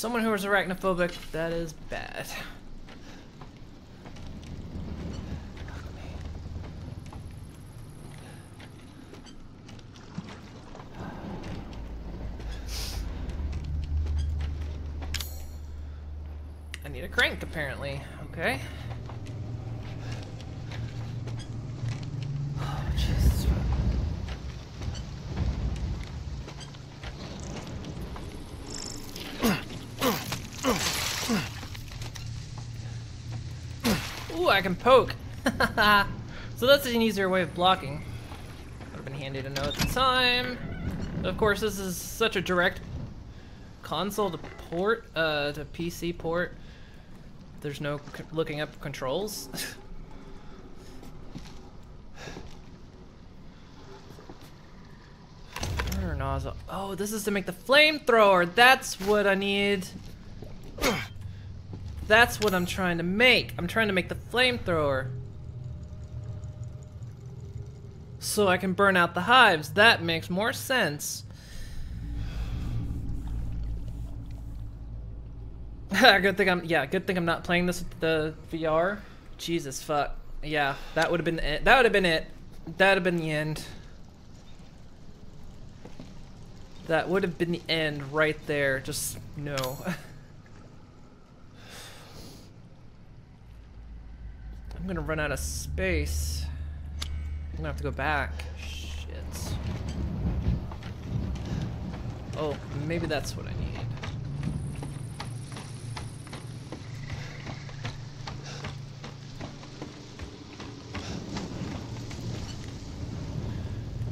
someone who is arachnophobic, that is bad. I need a crank, apparently. Okay. Oh, Jesus. Ooh, I can poke. so that's an easier way of blocking. Would have been handy to know at the time. Of course, this is such a direct console to port, uh, to PC port. There's no looking up controls. Nozzle. Oh, this is to make the flamethrower. That's what I need. That's what I'm trying to make. I'm trying to make the flamethrower. So I can burn out the hives. That makes more sense. good thing I'm yeah, good thing I'm not playing this with the VR. Jesus fuck. Yeah, that would have been it. That would have been it. That would have been the end. That would have been the end right there. Just no. I'm gonna run out of space. I'm gonna have to go back. Shit. Oh, maybe that's what I need.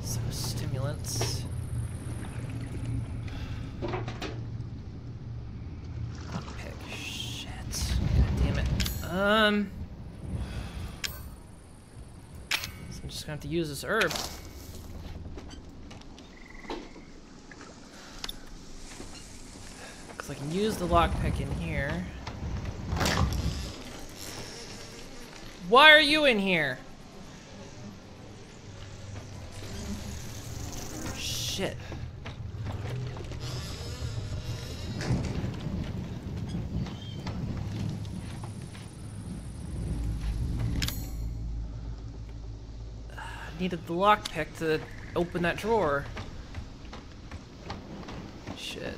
So stimulants. Shit. Damn it. Um. So I'm just gonna have to use this herb. Cause I can use the lockpick in here. Why are you in here? Shit. Needed the lockpick to open that drawer. Shit.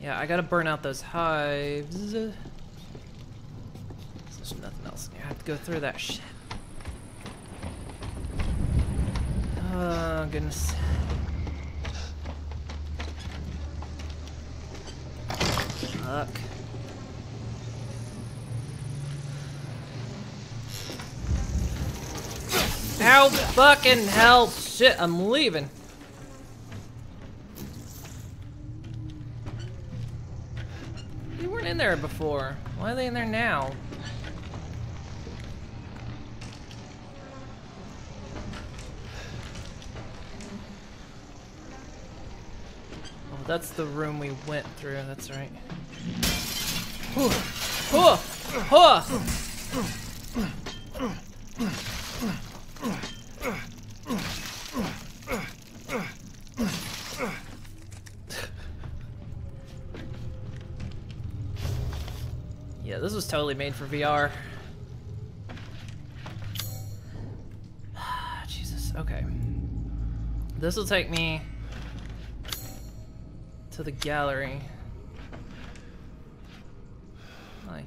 Yeah, I gotta burn out those hives. There's nothing else. I have to go through that shit. Oh, goodness. Fuck. Fucking help! Shit, I'm leaving. They weren't in there before. Why are they in there now? Oh, that's the room we went through. That's right. Yeah, this was totally made for VR. Ah, Jesus, okay. This will take me to the gallery. Hi.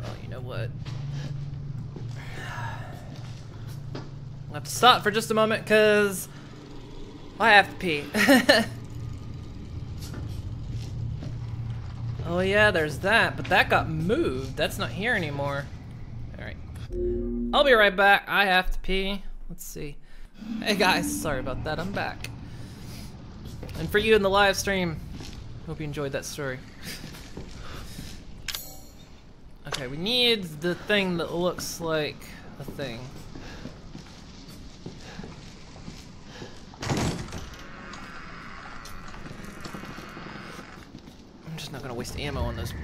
Well, you know what? I'll have to stop for just a moment because I have to pee. oh yeah, there's that, but that got moved. That's not here anymore. Alright. I'll be right back. I have to pee. Let's see. Hey guys, sorry about that. I'm back. And for you in the live stream, hope you enjoyed that story. Okay, we need the thing that looks like a thing. I'm just not gonna waste ammo on those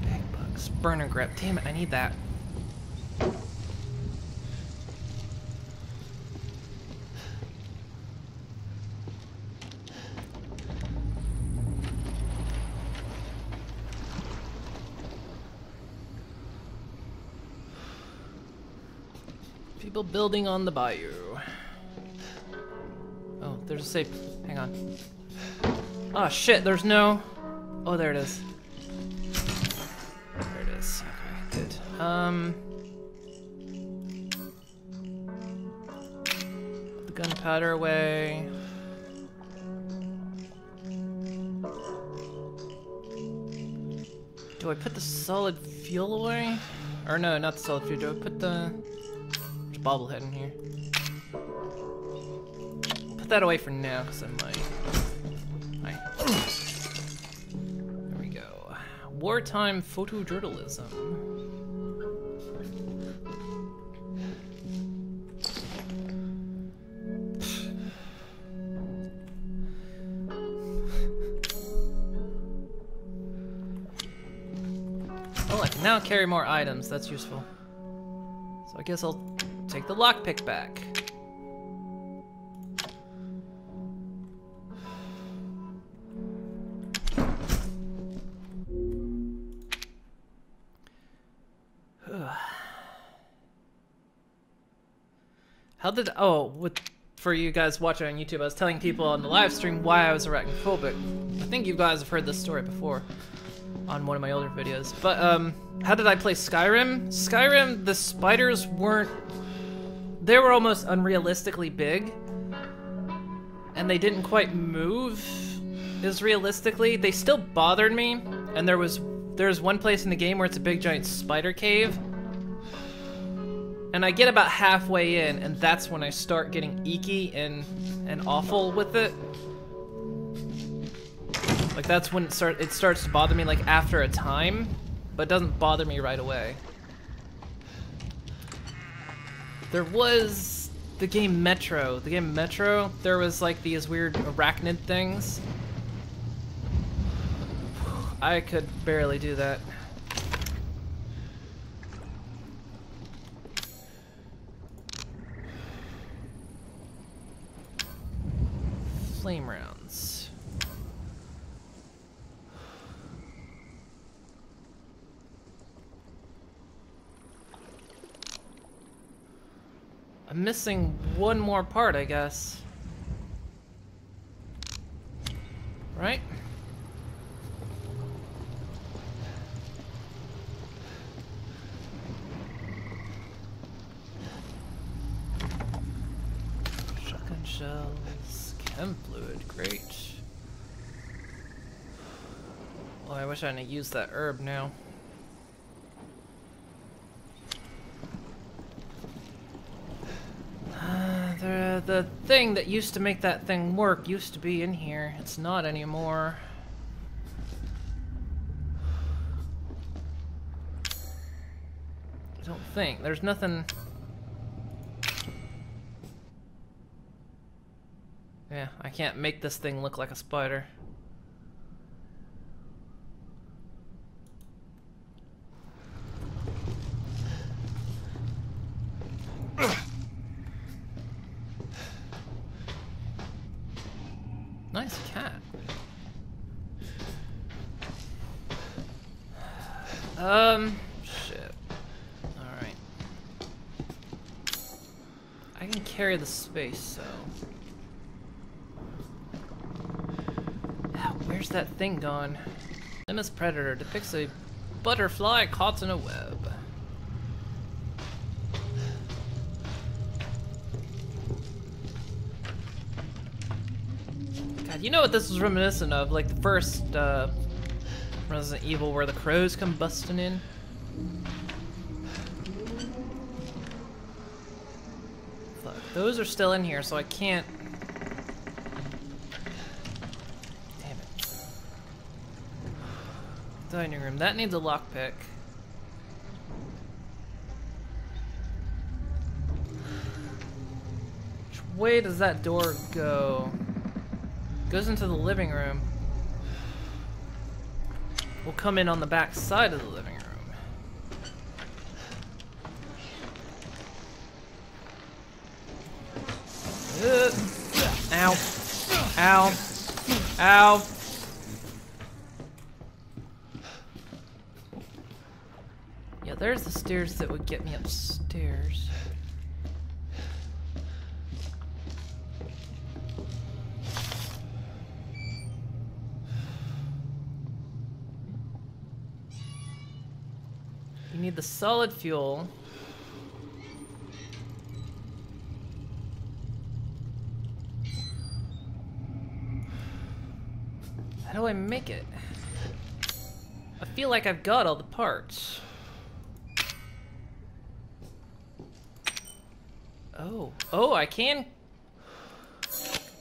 big bugs. Burner grip. Damn it, I need that. People building on the bayou. Oh, there's a safe. Hang on. Oh shit, there's no. Oh, there it is. Okay, good. Um. Put the gunpowder away. Do I put the solid fuel away? Or no, not the solid fuel. Do I put the bobblehead in here? Put that away for now, because I might. Hi. Wartime photojournalism. Oh, I can now carry more items. That's useful. So I guess I'll take the lockpick back. Oh with for you guys watching on YouTube, I was telling people on the live stream why I was arachnophobic. I think you guys have heard this story before on one of my older videos. But um, how did I play Skyrim? Skyrim, the spiders weren't. They were almost unrealistically big, and they didn't quite move as realistically. They still bothered me, and there was there's one place in the game where it's a big giant spider cave. And I get about halfway in, and that's when I start getting eeky and and awful with it. Like that's when it start it starts to bother me like after a time, but doesn't bother me right away. There was the game Metro. The game Metro, there was like these weird arachnid things. I could barely do that. Flame rounds. I'm missing one more part, I guess. Right? Shotgun shells, chem fluid, great. Wish I hadn't that herb now. Uh, the the thing that used to make that thing work used to be in here. It's not anymore. I don't think. There's nothing... Yeah, I can't make this thing look like a spider. Nice cat. Um, shit. Alright. I can carry the space, so... Ah, Where's that thing gone? Limus Predator depicts a butterfly caught in a web. God, you know what this was reminiscent of? Like the first uh, Resident Evil where the crows come busting in? Those are still in here, so I can't... Damn it. Dining room. That needs a lockpick. Which way does that door go? Goes into the living room. We'll come in on the back side of the living room. Ow. Ow. Ow. Yeah, there's the stairs that would get me upstairs. You need the solid fuel. How do I make it? I feel like I've got all the parts. Oh, oh, I can...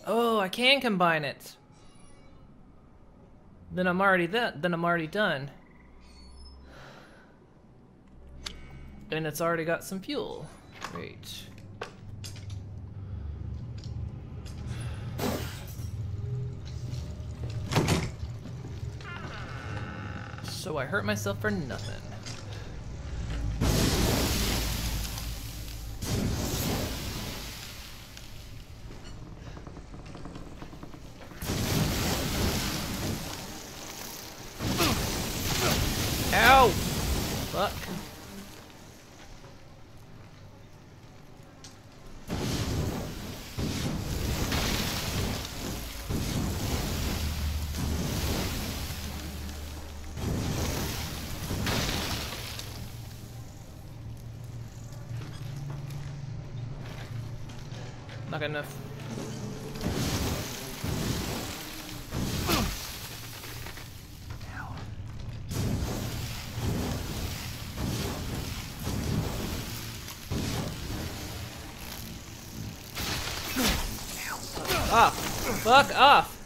Oh, I can combine it. Then I'm already that. Then I'm already done. And it's already got some fuel. Great. So I hurt myself for nothing. Off. Fuck off.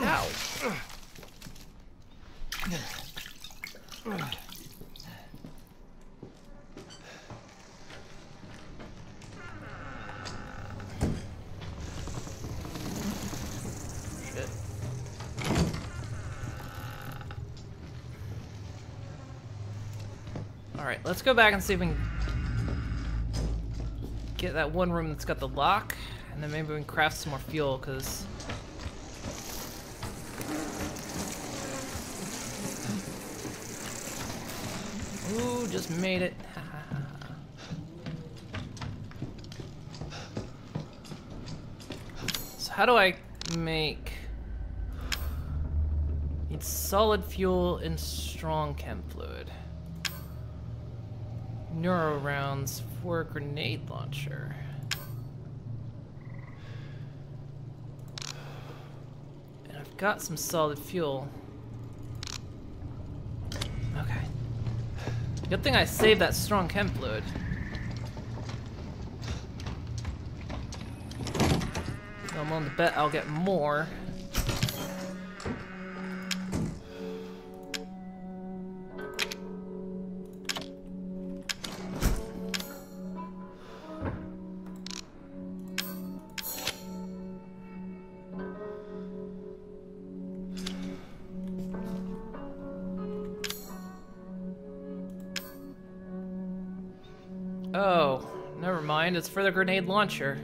Ow. Shit. Alright, let's go back and see if we can get that one room that's got the lock, and then maybe we can craft some more fuel, because... Ooh, just made it. so how do I make... Need solid fuel and strong chem fluid. Neuro rounds for a grenade launcher. And I've got some solid fuel. Okay. Good thing I saved that strong chem fluid. So I'm on the bet I'll get more. It's for the grenade launcher.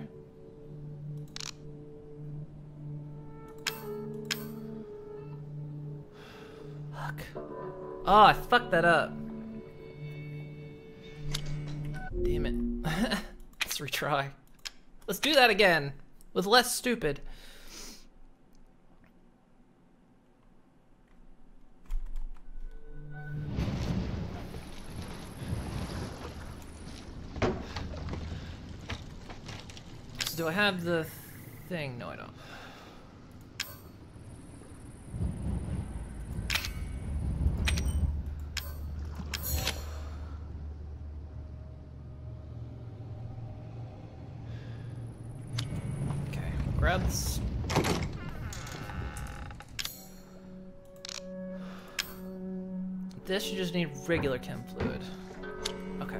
Fuck. Oh, I fucked that up. Damn it. Let's retry. Let's do that again. With less stupid. Do I have the thing? No, I don't. Okay, grab this. this, you just need regular chem fluid. Okay.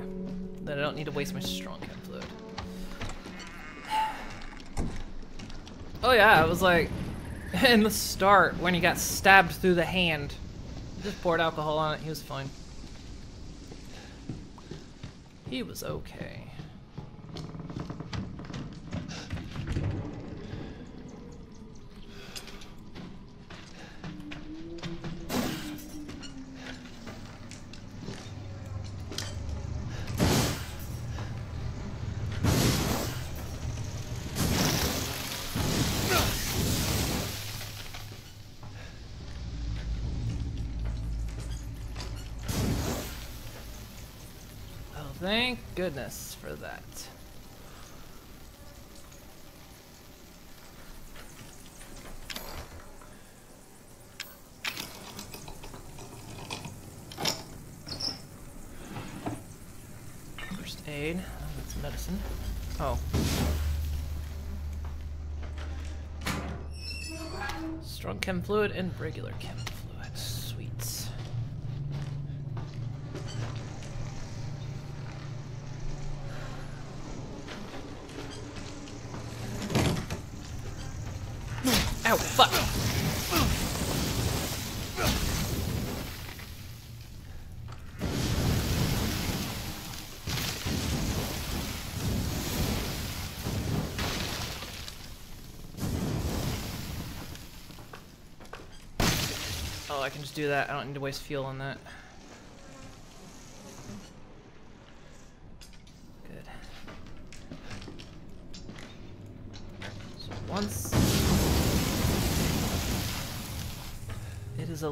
Then I don't need to waste my strong chem fluid. Oh yeah, it was like in the start when he got stabbed through the hand. He just poured alcohol on it, he was fine. He was okay. Thank goodness for that. First aid. Oh, that's medicine. Oh. Strong chem fluid and regular chem fluid. Sweet. Ow, fuck. Oh, I can just do that. I don't need to waste fuel on that. Good. So once it is a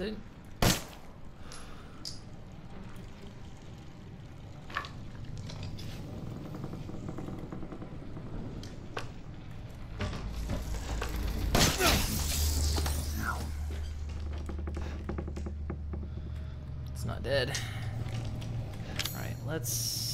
light. It's not dead. Alright, let's...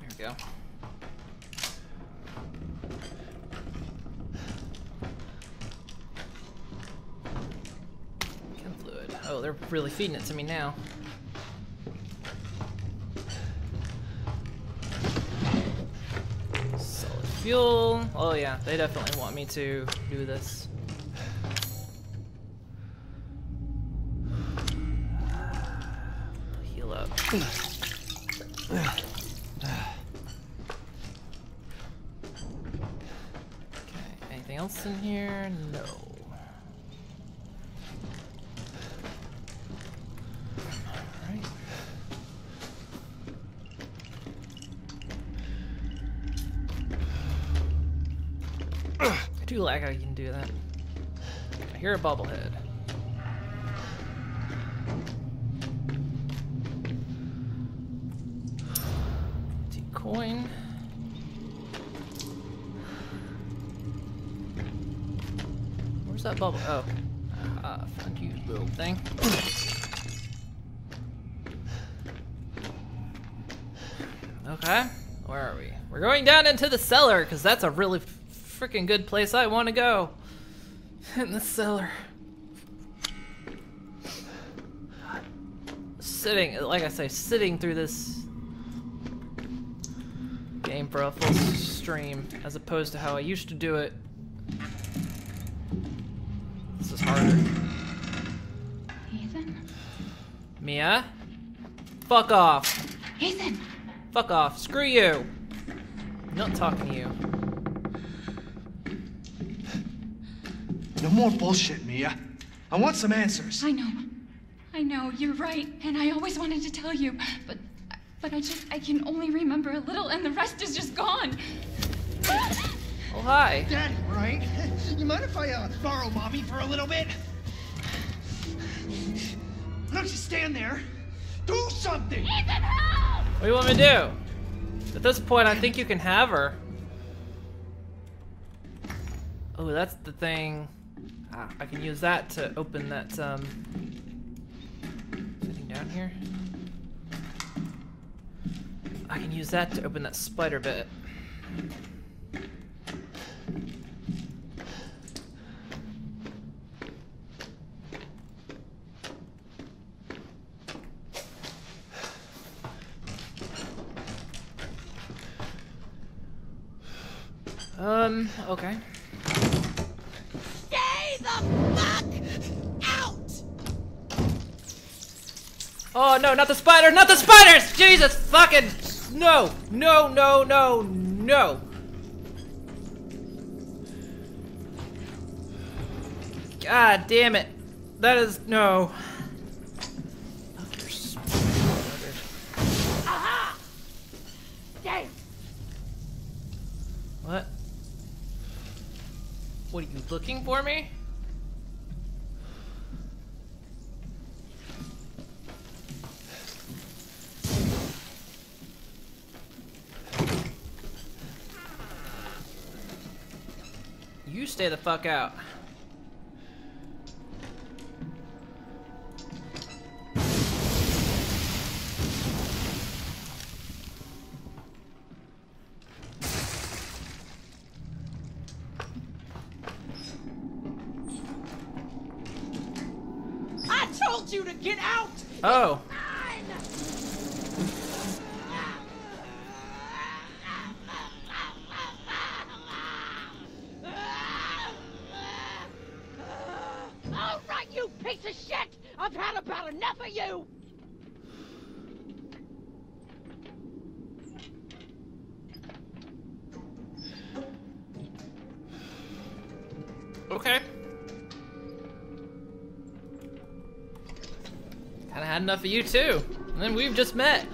There we go. Chem they're really feeding it to me now. Solid fuel. Oh yeah, they definitely want me to do this. Heal up. Okay, anything else in here? No. Alright. I do like you can do that. I hear a bubblehead. Coin. Where's that bubble? Oh. Ah, found you, little thing. Okay. Where are we? We're going down into the cellar, because that's a really freaking good place I want to go. In the cellar. Sitting, like I say, sitting through this game for a full stream, as opposed to how I used to do it. This is harder. Ethan? Mia? Fuck off. Ethan! Fuck off. Screw you. I'm not talking to you. No more bullshit, Mia. I want some answers. I know. I I know, you're right, and I always wanted to tell you, but but I just I can only remember a little and the rest is just gone. Oh, hi. Daddy, right? You mind if I uh, borrow mommy for a little bit? Why Don't you stand there. Do something! What do you want me to do? At this point, I think you can have her. Oh, that's the thing. Ah, I can use that to open that, um... Anything down here? I can use that to open that spider bit. Um, okay. Fuck out! Oh no, not the spider, not the spiders! Jesus fucking no, no, no, no, no. God damn it. That is no. What? What are you looking for me? You stay the fuck out. Enough of you too. And then we've just met.